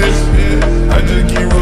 this. I just keep